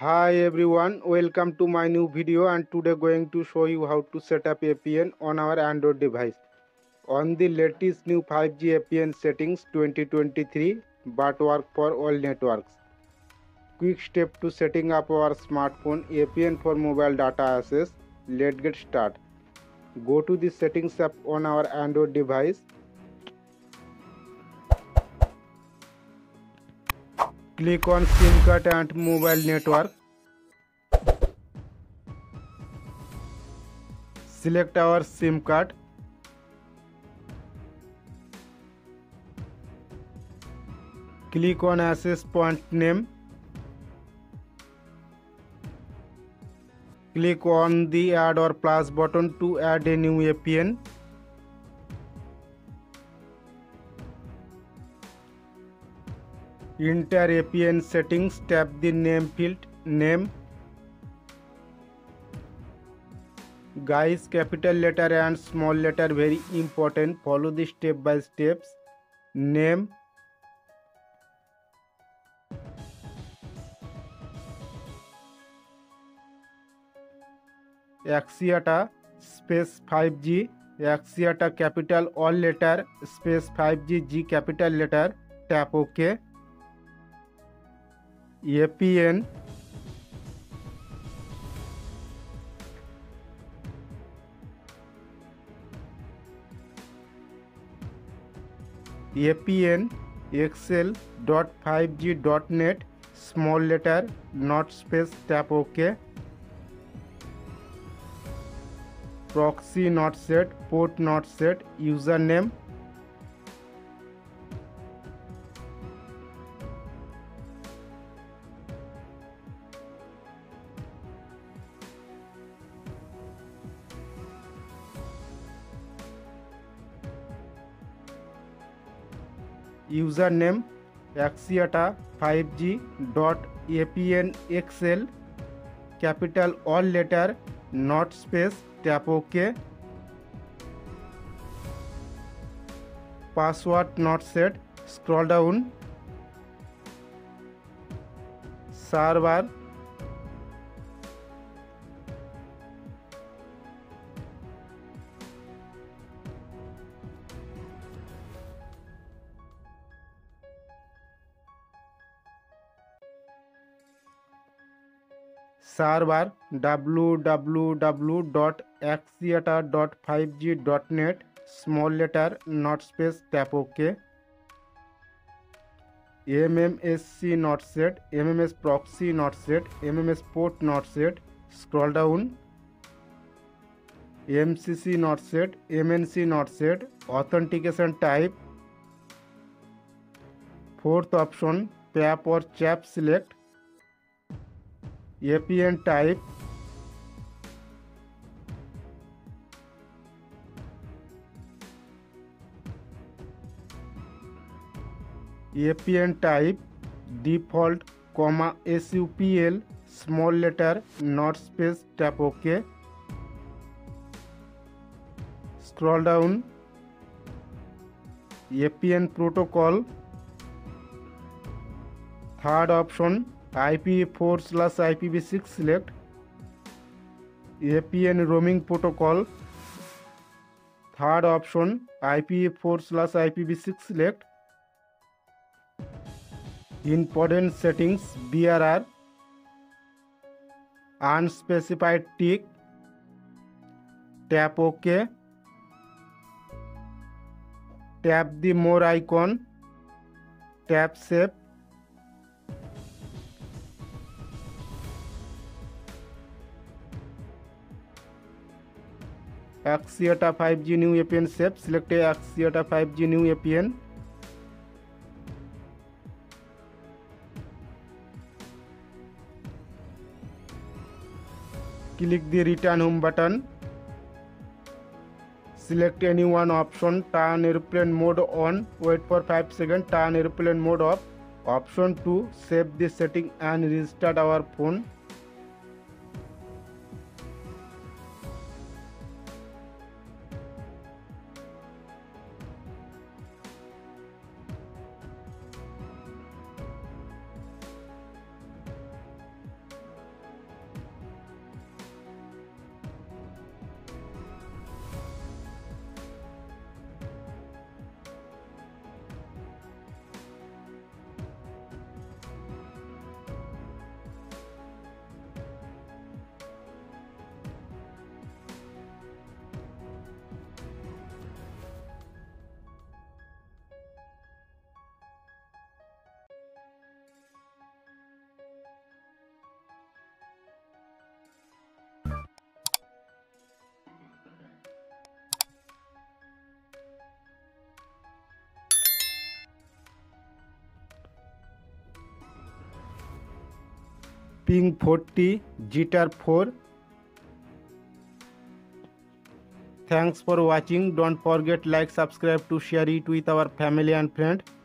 hi everyone welcome to my new video and today going to show you how to set up apn on our android device on the latest new 5g apn settings 2023 but work for all networks quick step to setting up our smartphone apn for mobile data access let's get started go to the settings app on our android device click on SIM card and mobile network. Select our SIM card. Click on access point name. Click on the add or plus button to add a new APN. Enter APN settings, tap the name field, name. Guys, capital letter and small letter very important. Follow the step by steps. Name. Axiata space 5G Axiata capital all letter space 5G G capital letter tap OK APN APN Excel.5G.net small letter not space tap OK. Proxy not set, port not set, username user name Axiata five G dot APN XL capital all letter not space tap okay password not set scroll down server server W W dot dot dot five G dot net small letter not space tap okay M M S C not set M M S proxy not set M M S port not set scroll down M C C not set M N C not set authentication type fourth option PAP और CHAP select APN type APN type default comma S U P L small letter not space tap okay scroll down APN protocol third option IP4 slash IPv6 select APN roaming protocol third option IPv4 slash IPv6 select important settings BRR unspecified tick tap OK tap the more icon tap save Axiata 5G new APN shape. Select a Axiata 5G new APN. Click the return home button. Select any one option. Turn airplane mode on. Wait for 5 seconds. Turn airplane mode off. Option 2. Save the setting and restart our phone. Ping forty jitter four Thanks for watching. Don't forget like, subscribe to share it with our family and friend.